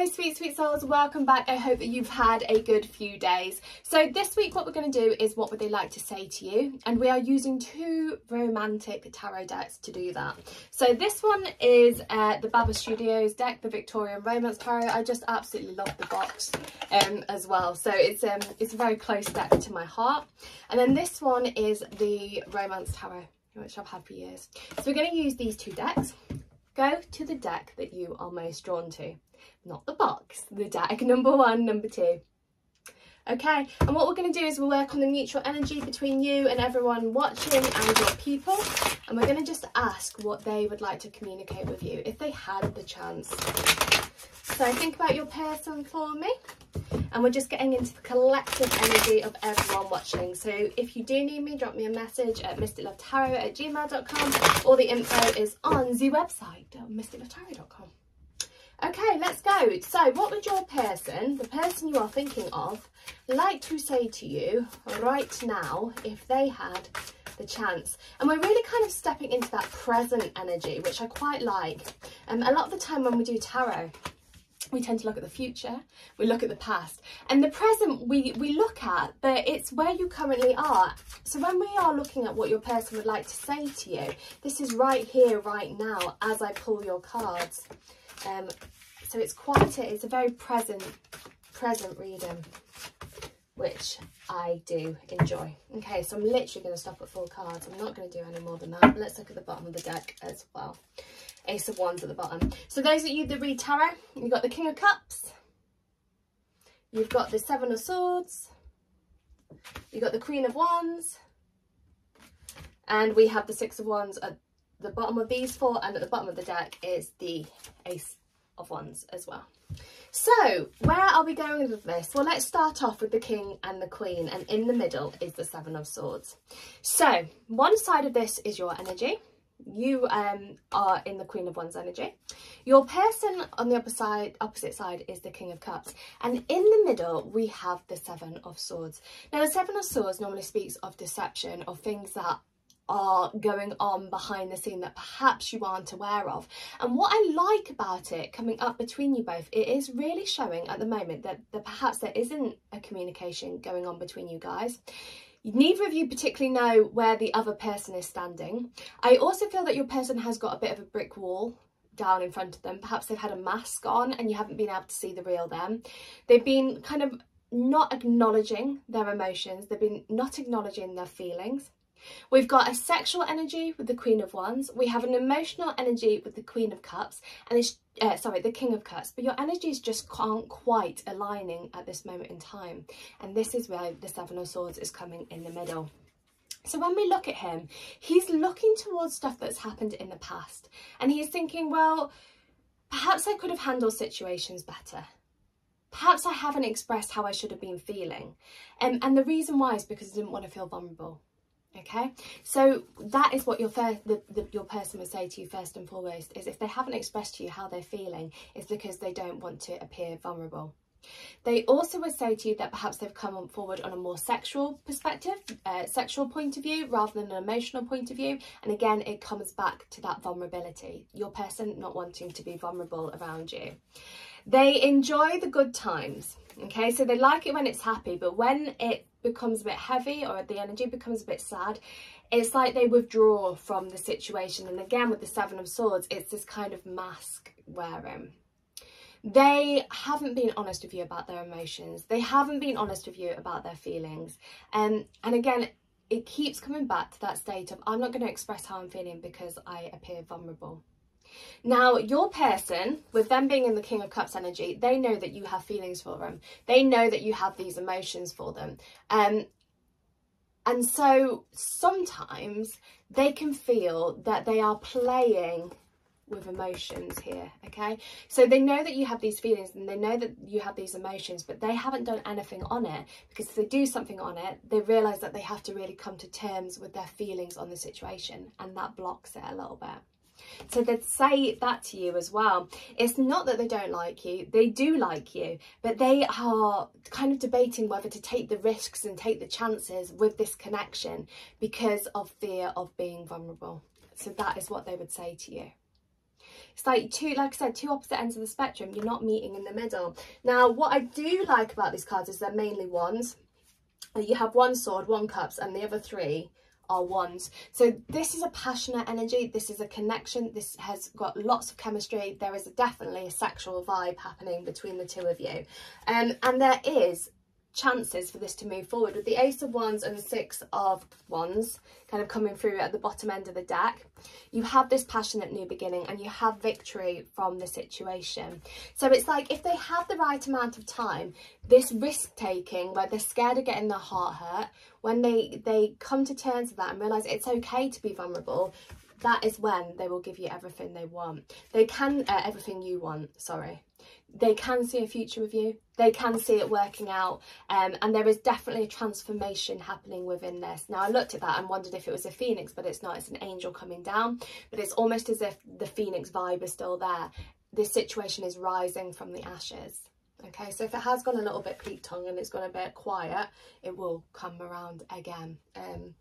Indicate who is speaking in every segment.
Speaker 1: Hello sweet sweet souls, welcome back. I hope that you've had a good few days. So this week what we're going to do is what would they like to say to you and we are using two romantic tarot decks to do that. So this one is uh, the Baba Studios deck, the Victorian Romance Tarot. I just absolutely love the box um, as well. So it's, um, it's a very close deck to my heart. And then this one is the Romance Tarot which I've had for years. So we're going to use these two decks. Go to the deck that you are most drawn to not the box, the deck number one, number two. Okay, and what we're going to do is we'll work on the mutual energy between you and everyone watching and your people. And we're going to just ask what they would like to communicate with you if they had the chance. So think about your person for me. And we're just getting into the collective energy of everyone watching. So if you do need me, drop me a message at mysticlovetarot at gmail.com or the info is on the website, mysticlovetarot.com. Okay, let's go. So what would your person, the person you are thinking of, like to say to you right now if they had the chance? And we're really kind of stepping into that present energy, which I quite like. Um, a lot of the time when we do tarot, we tend to look at the future, we look at the past, and the present we, we look at, but it's where you currently are. So when we are looking at what your person would like to say to you, this is right here, right now, as I pull your cards. Um, so it's quite a, it's a very present, present reading, which I do enjoy. Okay, so I'm literally going to stop at full cards. I'm not going to do any more than that. Let's look at the bottom of the deck as well. Ace of Wands at the bottom. So those of you that read tarot, you've got the King of Cups. You've got the Seven of Swords. You've got the Queen of Wands. And we have the Six of Wands at the bottom of these four. And at the bottom of the deck is the Ace of Wands as well. So, where are we going with this? Well, let's start off with the King and the Queen, and in the middle is the Seven of Swords. So, one side of this is your energy. You um, are in the Queen of Wands energy. Your person on the opposite side, opposite side is the King of Cups. And in the middle, we have the Seven of Swords. Now, the Seven of Swords normally speaks of deception, of things that are going on behind the scene that perhaps you aren't aware of. And what I like about it coming up between you both, it is really showing at the moment that, that perhaps there isn't a communication going on between you guys. Neither of you particularly know where the other person is standing. I also feel that your person has got a bit of a brick wall down in front of them. Perhaps they've had a mask on and you haven't been able to see the real them. They've been kind of not acknowledging their emotions. They've been not acknowledging their feelings. We've got a sexual energy with the Queen of Wands. We have an emotional energy with the Queen of Cups and it's, uh, sorry, the King of Cups. But your energies just aren't quite aligning at this moment in time. And this is where the Seven of Swords is coming in the middle. So when we look at him, he's looking towards stuff that's happened in the past. And he's thinking, well, perhaps I could have handled situations better. Perhaps I haven't expressed how I should have been feeling. Um, and the reason why is because I didn't want to feel vulnerable okay so that is what your first the, the, your person would say to you first and foremost is if they haven't expressed to you how they're feeling it's because they don't want to appear vulnerable they also would say to you that perhaps they've come forward on a more sexual perspective, uh, sexual point of view rather than an emotional point of view. And again, it comes back to that vulnerability, your person not wanting to be vulnerable around you. They enjoy the good times. Okay, so they like it when it's happy, but when it becomes a bit heavy or the energy becomes a bit sad, it's like they withdraw from the situation. And again, with the Seven of Swords, it's this kind of mask wearing. They haven't been honest with you about their emotions. They haven't been honest with you about their feelings. Um, and again, it keeps coming back to that state of I'm not going to express how I'm feeling because I appear vulnerable. Now, your person, with them being in the King of Cups energy, they know that you have feelings for them. They know that you have these emotions for them. Um, and so sometimes they can feel that they are playing with emotions here okay so they know that you have these feelings and they know that you have these emotions but they haven't done anything on it because if they do something on it they realize that they have to really come to terms with their feelings on the situation and that blocks it a little bit so they'd say that to you as well. It's not that they don't like you, they do like you, but they are kind of debating whether to take the risks and take the chances with this connection because of fear of being vulnerable. So that is what they would say to you. It's like two, like I said, two opposite ends of the spectrum. You're not meeting in the middle. Now, what I do like about these cards is they're mainly ones. You have one sword, one cups, and the other three are ones. So this is a passionate energy. This is a connection. This has got lots of chemistry. There is definitely a sexual vibe happening between the two of you. Um, and there is chances for this to move forward with the ace of wands and the six of wands kind of coming through at the bottom end of the deck you have this passionate new beginning and you have victory from the situation. So it's like if they have the right amount of time this risk taking where they're scared of getting their heart hurt when they they come to terms with that and realize it's okay to be vulnerable that is when they will give you everything they want. They can uh, everything you want sorry. They can see a future with you. They can see it working out. Um, and there is definitely a transformation happening within this. Now i looked at that and wondered if it was a phoenix but it's not. It's an angel coming down. But it's almost as if the phoenix vibe is still there. This situation is rising from the ashes. Okay so if it has gone a little bit Pete Tong and it's gone a bit quiet it will come around again. Um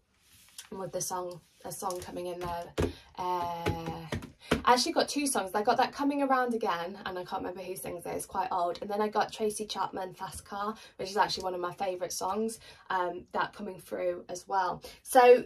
Speaker 1: with the song a song coming in there uh I actually got two songs. I got that Coming Around Again, and I can't remember who sings it, it's quite old. And then I got Tracy Chapman, Fast Car, which is actually one of my favourite songs, um, that coming through as well. So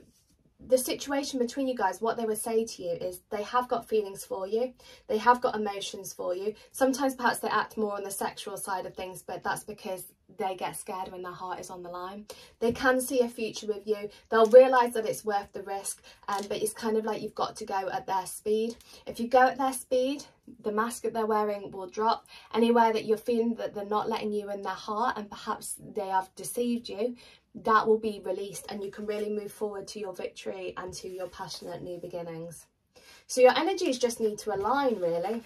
Speaker 1: the situation between you guys, what they would say to you is they have got feelings for you. They have got emotions for you. Sometimes perhaps they act more on the sexual side of things, but that's because they get scared when their heart is on the line. They can see a future with you. They'll realise that it's worth the risk, um, but it's kind of like you've got to go at their speed. If you go at their speed, the mask that they're wearing will drop. Anywhere that you're feeling that they're not letting you in their heart and perhaps they have deceived you, that will be released and you can really move forward to your victory and to your passionate new beginnings. So your energies just need to align really.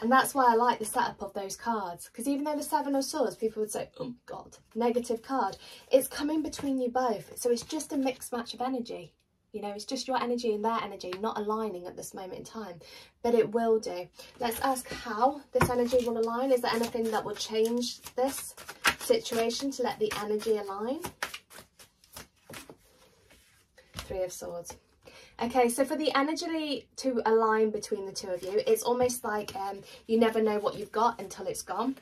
Speaker 1: And that's why I like the setup of those cards. Because even though the Seven of Swords, people would say, oh God, negative card. It's coming between you both. So it's just a mixed match of energy. You know, it's just your energy and their energy not aligning at this moment in time. But it will do. Let's ask how this energy will align. Is there anything that will change this situation to let the energy align? Three of Swords. Okay, so for the energy to align between the two of you, it's almost like um, you never know what you've got until it's gone.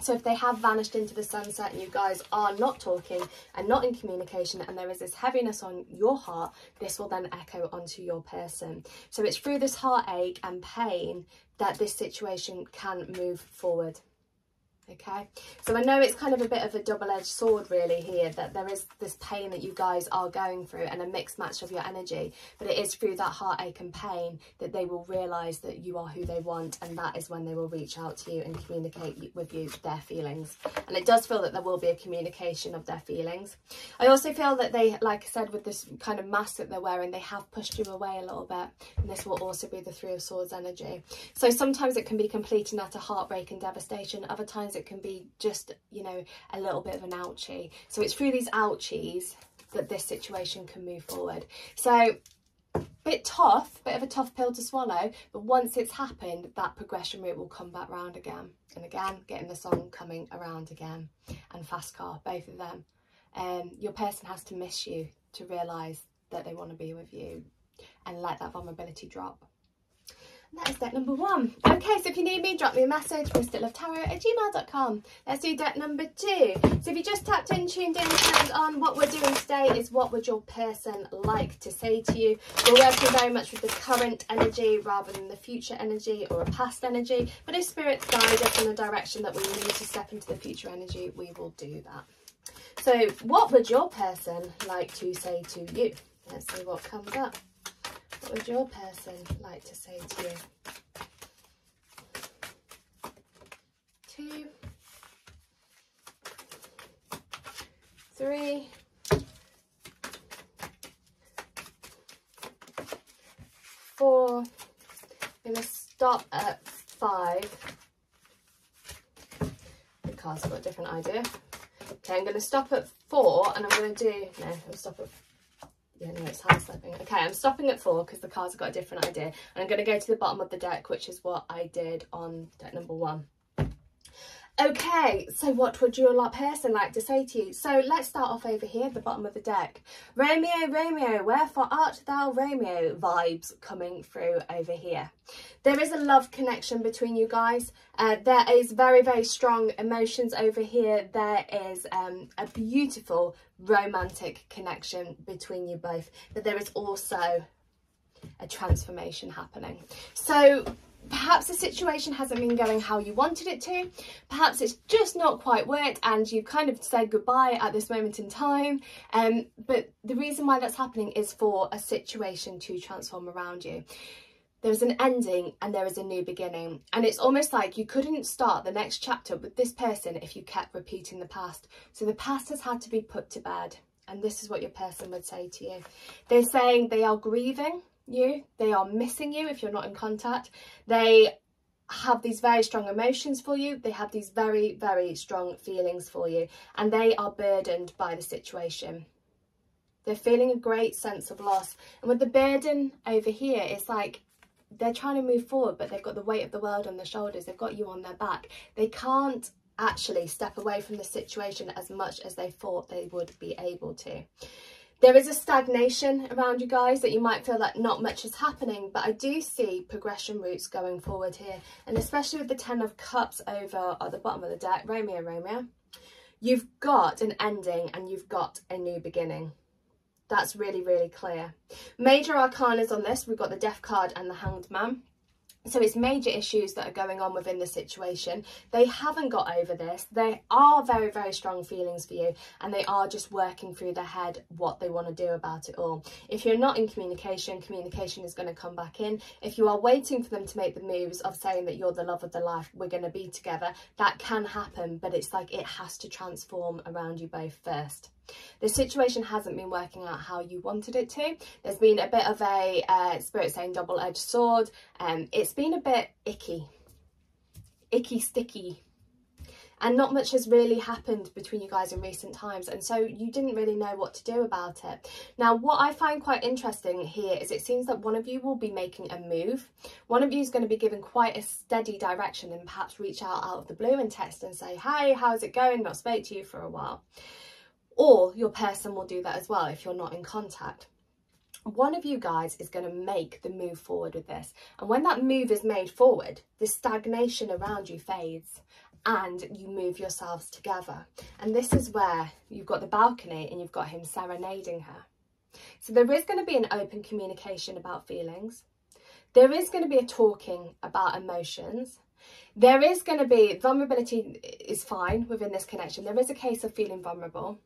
Speaker 1: So if they have vanished into the sunset and you guys are not talking and not in communication and there is this heaviness on your heart, this will then echo onto your person. So it's through this heartache and pain that this situation can move forward okay. So i know it's kind of a bit of a double-edged sword really here that there is this pain that you guys are going through and a mixed match of your energy but it is through that heartache and pain that they will realize that you are who they want and that is when they will reach out to you and communicate with you their feelings. And it does feel that there will be a communication of their feelings. I also feel that they like i said with this kind of mask that they're wearing they have pushed you away a little bit and this will also be the three of swords energy. So sometimes it can be complete and utter heartbreak and devastation. Other times it can be just, you know, a little bit of an ouchie. So it's through these ouchies that this situation can move forward. So bit tough, bit of a tough pill to swallow, but once it's happened, that progression route will come back round again. And again, getting the song coming around again. And Fast Car, both of them. Um, your person has to miss you to realise that they want to be with you and let that vulnerability drop that is deck number one. Okay, so if you need me, drop me a message, mysticlovetarot at gmail.com. Let's do deck number two. So if you just tapped in, tuned in, turned on, what we're doing today is what would your person like to say to you. We're working very much with the current energy rather than the future energy or a past energy. But if spirits guide us in the direction that we need to step into the future energy, we will do that. So what would your person like to say to you? Let's see what comes up. What would your person like to say to you? Two, three, four. I'm going to stop at five. The card's got a different idea. Okay, I'm going to stop at four and I'm going to do, no, I'll stop at yeah, no, it's hand slipping. Okay, I'm stopping at four because the cards have got a different idea. And I'm going to go to the bottom of the deck, which is what I did on deck number one. Okay, so what would your person like to say to you? So let's start off over here at the bottom of the deck. Romeo, Romeo, wherefore art thou Romeo? Vibes coming through over here. There is a love connection between you guys. Uh, there is very, very strong emotions over here. There is um, a beautiful romantic connection between you both. But there is also a transformation happening. So perhaps the situation hasn't been going how you wanted it to. Perhaps it's just not quite worked and you've kind of said goodbye at this moment in time. Um, but the reason why that's happening is for a situation to transform around you. There's an ending and there is a new beginning. And it's almost like you couldn't start the next chapter with this person if you kept repeating the past. So the past has had to be put to bed. And this is what your person would say to you. They're saying they are grieving you, they are missing you if you're not in contact. They have these very strong emotions for you. They have these very, very strong feelings for you. And they are burdened by the situation. They're feeling a great sense of loss. And with the burden over here, it's like they're trying to move forward, but they've got the weight of the world on their shoulders. They've got you on their back. They can't actually step away from the situation as much as they thought they would be able to. There is a stagnation around you guys that you might feel like not much is happening, but I do see progression routes going forward here. And especially with the Ten of Cups over at the bottom of the deck, Romeo, Romeo, you've got an ending and you've got a new beginning. That's really, really clear. Major arcanas on this, we've got the Death card and the Hanged Man. So it's major issues that are going on within the situation. They haven't got over this. They are very, very strong feelings for you and they are just working through their head what they want to do about it all. If you're not in communication, communication is going to come back in. If you are waiting for them to make the moves of saying that you're the love of the life, we're going to be together, that can happen, but it's like it has to transform around you both first. The situation hasn't been working out how you wanted it to. There's been a bit of a uh, spirit saying double-edged sword. Um, it's been a bit icky, icky, sticky. And not much has really happened between you guys in recent times. And so you didn't really know what to do about it. Now, what I find quite interesting here is it seems that one of you will be making a move. One of you is going to be given quite a steady direction and perhaps reach out out of the blue and text and say, hi, how's it going? Not spoke to you for a while or your person will do that as well if you're not in contact. One of you guys is going to make the move forward with this. And when that move is made forward the stagnation around you fades and you move yourselves together. And this is where you've got the balcony and you've got him serenading her. So there is going to be an open communication about feelings. There is going to be a talking about emotions. There is going to be vulnerability is fine within this connection. There is a case of feeling vulnerable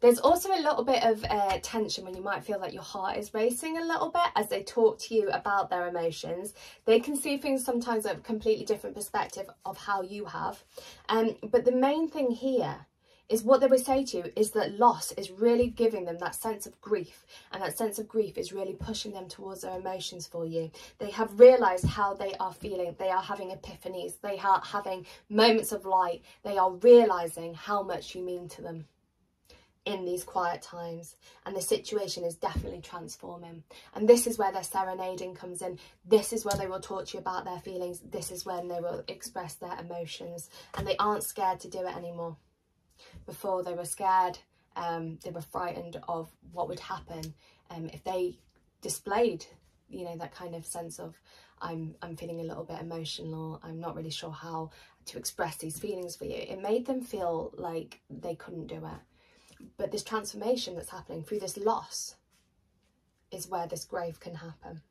Speaker 1: there's also a little bit of uh, tension when you might feel like your heart is racing a little bit as they talk to you about their emotions. They can see things sometimes at a completely different perspective of how you have. Um, but the main thing here is what they would say to you is that loss is really giving them that sense of grief and that sense of grief is really pushing them towards their emotions for you. They have realised how they are feeling. They are having epiphanies. They are having moments of light. They are realising how much you mean to them in these quiet times and the situation is definitely transforming. And this is where their serenading comes in. This is where they will talk to you about their feelings. This is when they will express their emotions. And they aren't scared to do it anymore. Before they were scared um, they were frightened of what would happen um, if they displayed you know that kind of sense of I'm I'm feeling a little bit emotional. I'm not really sure how to express these feelings for you. It made them feel like they couldn't do it but this transformation that's happening through this loss is where this grave can happen.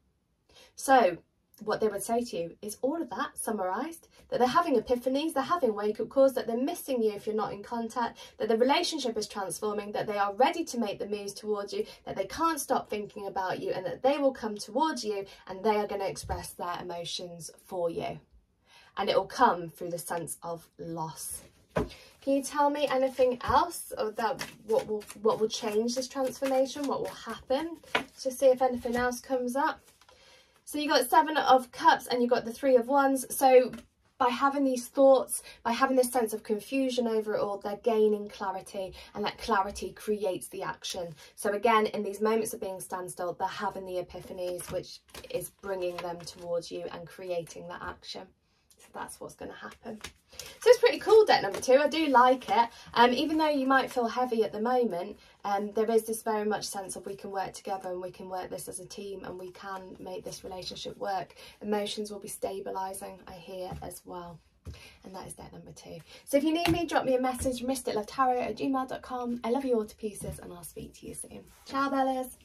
Speaker 1: So what they would say to you is all of that summarised, that they're having epiphanies, they're having wake-up calls, that they're missing you if you're not in contact, that the relationship is transforming, that they are ready to make the moves towards you, that they can't stop thinking about you and that they will come towards you and they are going to express their emotions for you. And it will come through the sense of loss. Can you tell me anything else that what will what will change this transformation? What will happen? To see if anything else comes up. So you got seven of cups and you got the three of wands. So by having these thoughts, by having this sense of confusion over it all, they're gaining clarity and that clarity creates the action. So again, in these moments of being standstill, they're having the epiphanies, which is bringing them towards you and creating that action. That's what's going to happen. So it's pretty cool, deck number two. I do like it. Um, even though you might feel heavy at the moment, um, there is this very much sense of we can work together and we can work this as a team and we can make this relationship work. Emotions will be stabilising, I hear, as well. And that is deck number two. So if you need me, drop me a message, mysticlovetarot at gmail.com. I love you all to pieces and I'll speak to you soon. Ciao, Bellas.